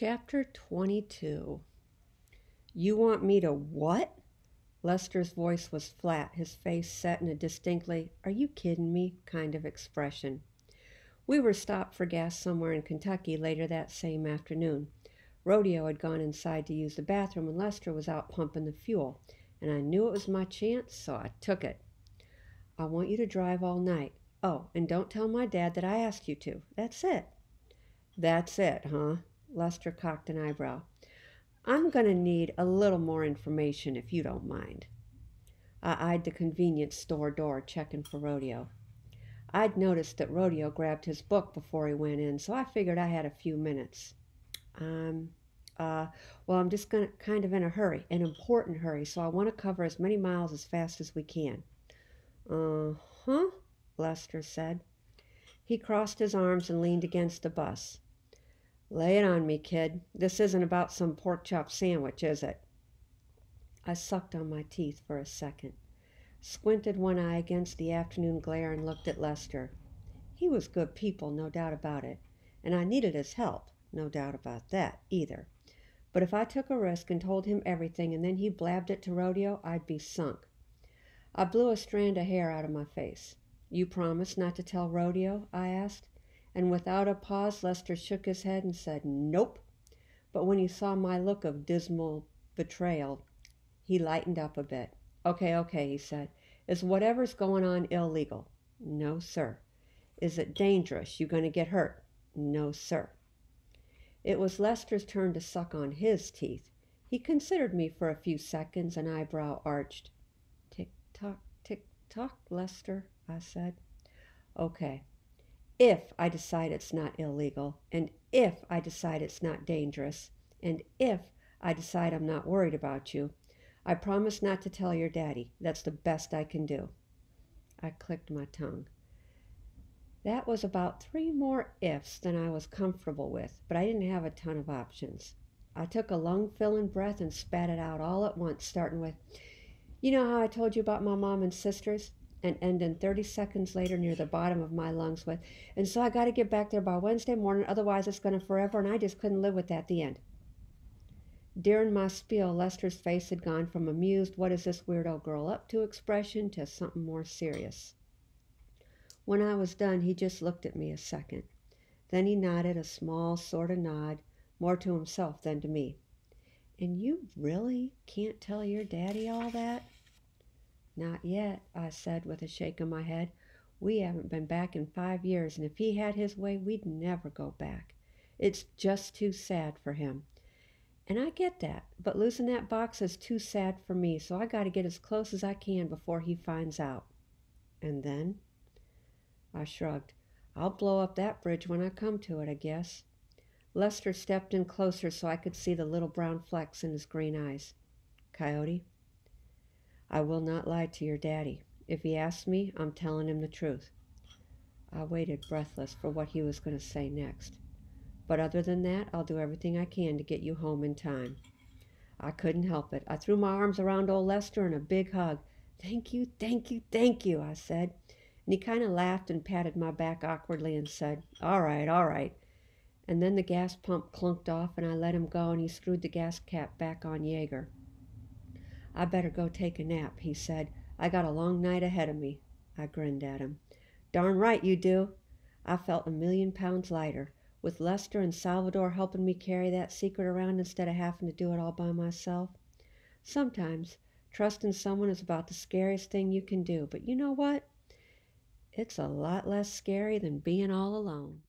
Chapter 22 You want me to what? Lester's voice was flat, his face set in a distinctly, are you kidding me kind of expression. We were stopped for gas somewhere in Kentucky later that same afternoon. Rodeo had gone inside to use the bathroom and Lester was out pumping the fuel, and I knew it was my chance, so I took it. I want you to drive all night. Oh, and don't tell my dad that I asked you to. That's it. That's it, huh? Lester cocked an eyebrow. I'm going to need a little more information if you don't mind. I eyed the convenience store door, checking for Rodeo. I'd noticed that Rodeo grabbed his book before he went in, so I figured I had a few minutes. Um, uh, well, I'm just gonna kind of in a hurry, an important hurry, so I want to cover as many miles as fast as we can. Uh huh, Lester said. He crossed his arms and leaned against the bus. Lay it on me, kid. This isn't about some pork chop sandwich, is it? I sucked on my teeth for a second, squinted one eye against the afternoon glare, and looked at Lester. He was good people, no doubt about it, and I needed his help, no doubt about that, either. But if I took a risk and told him everything and then he blabbed it to Rodeo, I'd be sunk. I blew a strand of hair out of my face. You promise not to tell Rodeo? I asked and without a pause Lester shook his head and said, Nope. But when he saw my look of dismal betrayal, he lightened up a bit. Okay, okay, he said. Is whatever's going on illegal? No, sir. Is it dangerous? You going to get hurt? No, sir. It was Lester's turn to suck on his teeth. He considered me for a few seconds, an eyebrow arched. Tick tock, tick tock, Lester, I said. Okay, if I decide it's not illegal, and if I decide it's not dangerous, and if I decide I'm not worried about you, I promise not to tell your daddy. That's the best I can do. I clicked my tongue. That was about three more ifs than I was comfortable with, but I didn't have a ton of options. I took a lung filling breath and spat it out all at once, starting with, You know how I told you about my mom and sisters? And ending 30 seconds later near the bottom of my lungs with, and so I got to get back there by Wednesday morning, otherwise it's going to forever, and I just couldn't live with that. at The end. During my spiel, Lester's face had gone from amused, what is this weirdo girl up to expression to something more serious. When I was done, he just looked at me a second. Then he nodded a small sort of nod, more to himself than to me. And you really can't tell your daddy all that? Not yet, I said with a shake of my head. We haven't been back in five years, and if he had his way, we'd never go back. It's just too sad for him. And I get that, but losing that box is too sad for me, so I got to get as close as I can before he finds out. And then? I shrugged. I'll blow up that bridge when I come to it, I guess. Lester stepped in closer so I could see the little brown flecks in his green eyes. Coyote? I will not lie to your daddy. If he asks me, I'm telling him the truth. I waited breathless for what he was going to say next. But other than that, I'll do everything I can to get you home in time. I couldn't help it. I threw my arms around old Lester in a big hug. Thank you, thank you, thank you, I said. And he kind of laughed and patted my back awkwardly and said, All right, all right. And then the gas pump clunked off and I let him go and he screwed the gas cap back on Yager. I better go take a nap, he said. I got a long night ahead of me. I grinned at him. Darn right you do. I felt a million pounds lighter. With Lester and Salvador helping me carry that secret around instead of having to do it all by myself. Sometimes trusting someone is about the scariest thing you can do, but you know what? It's a lot less scary than being all alone.